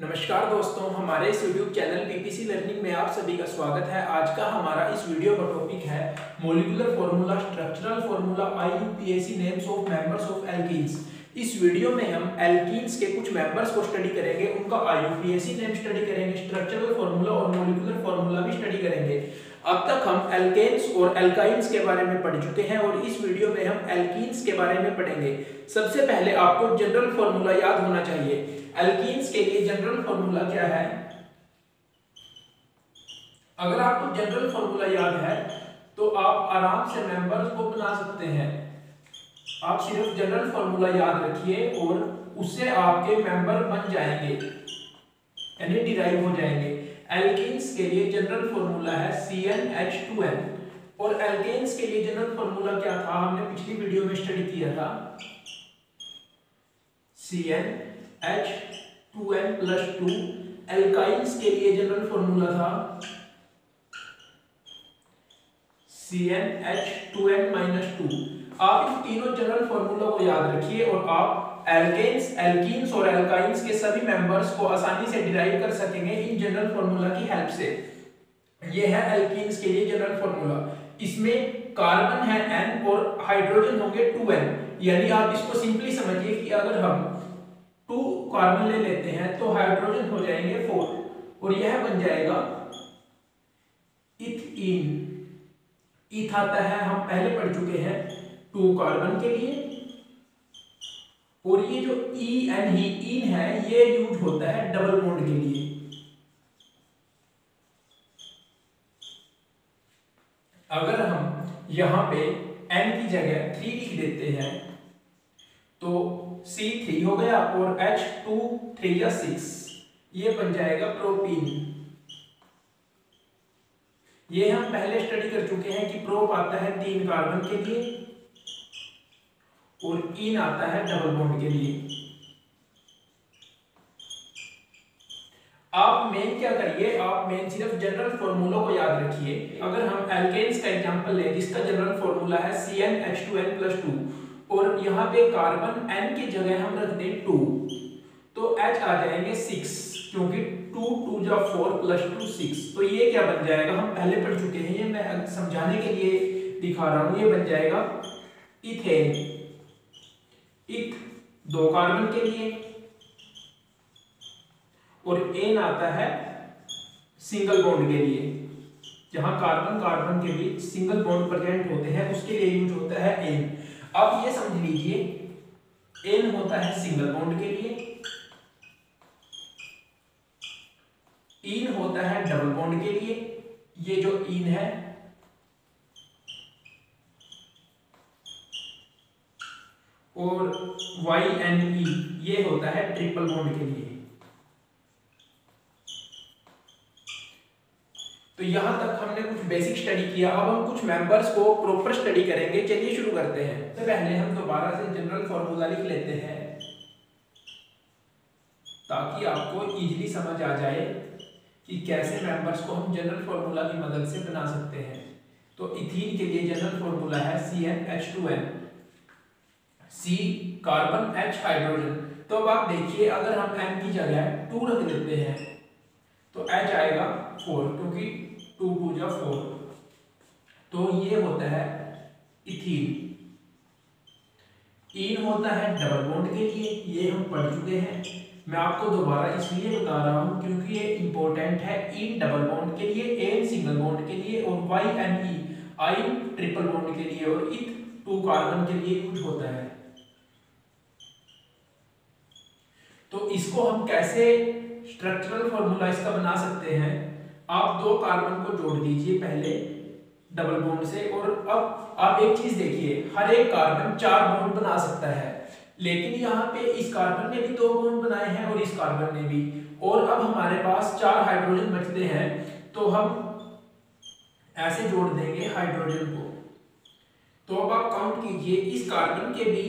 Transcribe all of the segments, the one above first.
नमस्कार दोस्तों, हमारे इस यूट्यूब चैनल पीपीसी लर्निंग में आप सभी का स्वागत है। आज का हमारा इस वीडियो का टॉपिक है molecular formula structural formula C names of members of alkenes इस वीडियो में हम एल्कीन्स के कुछ मेंबर्स को स्टडी करेंगे, उनका आईयूपीएसी नेम स्टडी करेंगे स्ट्रक्चरल फॉर्मूला और मोलिकुलर फॉर्मूला भी स्टडी करेंगे। अब तक हम एल्केन्स और एल्काइंस के बारे में पढ़ चुके हैं और इस वीडियो में हम एल्कीन्स के बारे में पढ़ेंगे। सबसे पहले आपको जनरल फार्मूला याद होना चाहिए। एल्कीन्स के लिए जनरल फॉर्मूला क्या है? अगर आपको जनरल फॉर्मूला याद है तो आप आराम से मेंबर्स को बना सकते हैं। आप सिर्फ़ जनरल फॉर्मूला याद रखिए और उससे आपके मेंबर बन जाएँगे। यानी डिराइव हो जाएँगे। एल्केन्स के लिए जनरल फॉर्मूला है CnH2n और एल्केन्स के लिए जनरल फॉर्मूला क्या था? हमने पिछली वीडियो में स्टडी किया था। CnH2n प्लस टू एल्काइंस के लिए जनरल फॉर्मूला था। CnH2n माइनस टू आप इन तीनों जनरल फॉर्मूला को याद रखिए और आप एल्केन्स एल्कीन्स और एल्काइंस के सभी मेंबर्स को आसानी से डिराइव कर सकेंगे इन जनरल फार्मूला की हेल्प से। ये है एल्कीन्स के लिए जनरल फार्मूला इसमें कार्बन है n और हाइड्रोजन होंगे 2n यानी आप इसको सिंपली समझिए कि अगर हम 2 कार्बन ले लेते हैं तो हाइड्रोजन हो जाएँगे 4 और यह बन जाएगा इथीन इथ आता है, हम पहले पढ़ चुके हैं। 2 कार्बन के लिए। और ये जो ई एन ही इन है, ये यूज़ होता है डबल बॉन्ड के लिए। अगर हम यहाँ पे एन की जगह थ्री लिख देते हैं तो सी थ्री हो गया और एच टू थ्री या सिक्स ये बन जाएगा प्रोपीन ये हम पहले स्टडी कर चुके हैं कि प्रोप आता है तीन कार्बन के लिए। और इन आता है डबल बॉन्ड के लिए। आप मेन क्या करिए, आप मेन सिर्फ़ जनरल फॉर्मूला को याद रखिए। अगर हम एल्केन्स का एग्जांपल लें, जिसका जनरल फॉर्मूला है CnH2n+2 और यहाँ पे कार्बन n की जगह हम रख दें 2 तो एच आ जाएँगे सिक्स क्योंकि 2 2 जा फोर प्लस 2 6 तो ये क्या बन जाएगा? हम पहले पढ़ चुके हैं, ये मैं समझाने के लिए दिखा रहा हूँ, ये बन जाएगा इथेन इथ दो कार्बन के लिए। और एन आता है सिंगल बॉन्ड के लिए। जहाँ कार्बन कार्बन के बीच सिंगल बॉन्ड प्रेजेंट होते हैं, उसके लिए यूज़ होता है एन अब ये समझ लीजिए एन होता है सिंगल बॉन्ड के लिए। इन होता है डबल बॉन्ड के लिए। ये जो इन है और वाई एन ई ये होता है ट्रिपल बॉन्ड के लिए। तो यहाँ तक हमने कुछ बेसिक स्टडी किया। अब हम कुछ मेंबर्स को प्रॉपर स्टडी करेंगे। चलिए शुरू करते हैं। तो पहले हम दोबारा से जनरल फॉर्मूला लिख लेते हैं। ताकि आपको इजीली समझ आ जाए कि कैसे मेंबर्स को हम जनरल फॉर्मूला की मदद से बना सकते हैं। तो इथीन के लिए जनरल फॉर्मूला है CnH2n सी कार्बन एच हाइड्रोजन तो अब आप देखिए, अगर हम एम की जगह टू रख देते हैं तो एच आएगा फोर क्योंकि टू टू जा फोर तो ये होता है इथीन इन होता है डबल बॉन्ड के लिए, ये हम पढ़ चुके हैं. मैं आपको दोबारा इसलिए बता रहा हूँ क्योंकि ये इंपॉर्टेंट है इन डबल बॉन्ड के लिए एन सिंगल बॉन्ड के लिए और Y N E I triple bond के लिए और इथ टू कार्बन के लिए कुछ होता है. तो इसको हम कैसे स्ट्रक्चरल फॉर्मूला इसका बना सकते हैं? आप दो कार्बन को जोड़ दीजिए पहले डबल बॉन्ड से, और अब, आप एक चीज़ देखिए, हर एक कार्बन चार बॉन्ड बना सकता है। लेकिन यहाँ पे इस कार्बन ने भी दो बॉन्ड बनाए हैं और इस कार्बन ने भी। और अब हमारे पास चार हाइड्रोजन बचते हैं तो हम ऐसे जोड़ देंगे हाइड्रोजन को। तो अब आप काउंट कीजिए, इस कार्बन के भी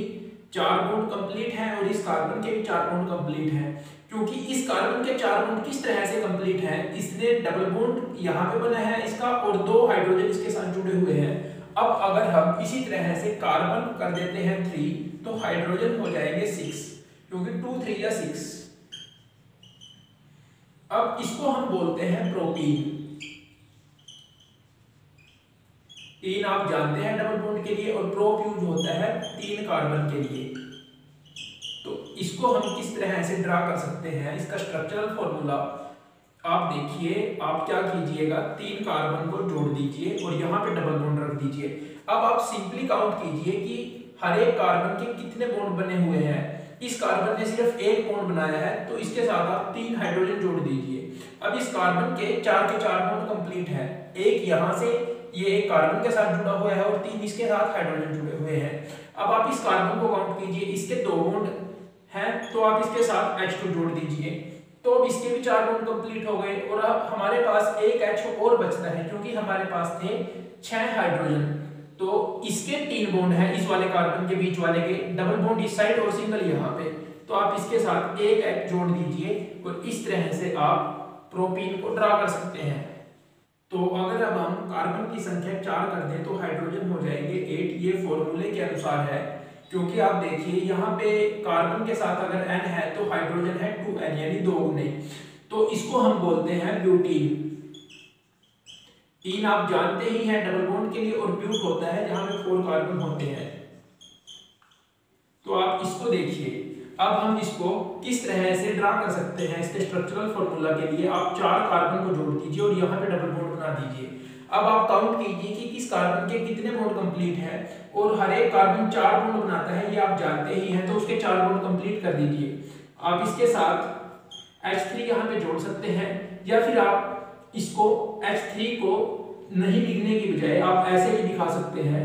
चार बॉन्ड कंप्लीट है और इस कार्बन के भी चार बॉन्ड कंप्लीट है। क्योंकि इस कार्बन के चार बॉन्ड किस तरह से कंप्लीट है? इसने डबल बॉन्ड यहाँ पे बना है इसका और दो हाइड्रोजन इसके साथ जुड़े हुए हैं। अब अगर हम इसी तरह से कार्बन कर देते हैं थ्री तो हाइड्रोजन हो जाएँगे सिक्स क्योंकि टू थ्री या सिक्स अब इसको हम बोलते हैं प्रोटीन इन आप जानते हैं डबल बॉन्ड के लिए और प्रोप यूज़ होता है तीन कार्बन के लिए। तो इसको हम किस तरह से ड्रा कर सकते हैं? इसका स्ट्रक्चरल फॉर्मूला आप देखिए, आप क्या कीजिएगा? तीन कार्बन को जोड़ दीजिए और यहाँ पे डबल बॉन्ड रख दीजिए। अब आप सिंपली काउंट कीजिए कि हर एक कार्बन के कितने बॉन्ड बने हुए हैं? इस कार्बन ने सिर्फ़ एक बॉन्ड बनाया है तो इसके साथ आप तीन हाइड्रोजन जोड़ दीजिए। अब इस कार्बन के चार के चार बॉन्ड कंप्लीट है। एक यहाँ से ये एक कार्बन के साथ जुड़ा हुआ है और तीन इसके साथ हाइड्रोजन जुड़े हुए हैं। अब आप इस कार्बन को काउंट कीजिए, इसके दो बॉन्ड हैं तो आप इसके साथ H2 जोड़ दीजिए। तो अब इसके भी चार बॉन्ड कंप्लीट हो गए और अब हमारे पास एक H और बचता है, क्योंकि हमारे पास थे छह हाइड्रोजन तो इसके तीन बॉन्ड हैं, इस वाले कार्बन के बीच वाले के डबल बॉन्ड इस साइड और सिंगल यहाँ पे। तो आप इसके साथ एक H जोड़ दीजिए और इस तरह से आप प्रोपीन को ड्रा कर सकते हैं। तो अगर अब हम कार्बन की संख्या चार कर दें तो हाइड्रोजन हो जाएँगे एट ये फॉर्मूले के अनुसार है, क्योंकि आप देखिए यहाँ पे कार्बन के साथ अगर एन है तो हाइड्रोजन है टू एन यानी दो गुने। तो इसको हम बोलते हैं ब्यूटीन इन आप जानते ही हैं डबल बॉन्ड के लिए और ब्यूट होता है, जहाँ पे फोर कार्बन होते हैं। तो आप इसको देखिए। अब हम इसको किस तरह से ड्रा कर सकते हैं, इसके स्ट्रक्चरल फॉर्मूला के लिए आप चार कार्बन को जोड़ दीजिए और यहाँ पे डबल बॉन्ड बना दीजिए। अब आप काउंट कीजिए कि किस कार्बन के कितने बॉन्ड कंप्लीट है और हर एक कार्बन चार बॉन्ड बनाता है, ये आप जानते ही हैं तो उसके चार बॉन्ड कंप्लीट कर दीजिए। आप इसके साथ H3 यहाँ पे जोड़ सकते हैं, या फिर आप इसको H3 को नहीं लिखने की बजाय आप ऐसे भी दिखा सकते हैं।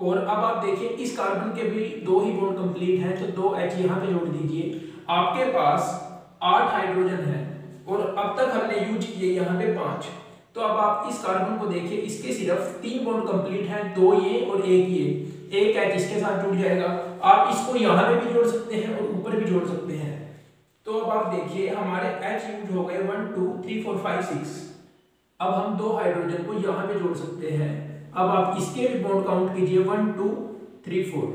और अब आप देखिए, इस कार्बन के भी दो ही बॉन्ड कंप्लीट हैं तो दो एच यहाँ पे जोड़ दीजिए। आपके पास आठ हाइड्रोजन है, और अब तक हमने यूज़ किए यहाँ पे पाँच। तो अब आप इस कार्बन को देखिए, इसके सिर्फ़ तीन बॉन्ड कंप्लीट हैं, दो ये और एक ये। एक एच इसके साथ जुड़ जाएगा। आप इसको यहाँ पे भी जोड़ सकते हैं और ऊपर भी जोड़ सकते हैं। तो अब आप देखिए, हमारे एच यूज़ हो गए one two three four five six अब हम दो हाइड्रोजन को यहाँ पे जोड़ सकते हैं। अब आप इसके भी बॉन्ड काउंट कीजिए वन टू थ्री फोर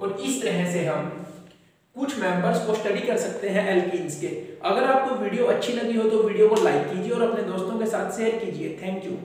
और इस तरह से हम कुछ मेंबर्स को स्टडी कर सकते हैं एल्कीन्स के। अगर आपको वीडियो अच्छी लगी हो तो वीडियो को लाइक कीजिए और अपने दोस्तों के साथ शेयर कीजिए। Thank you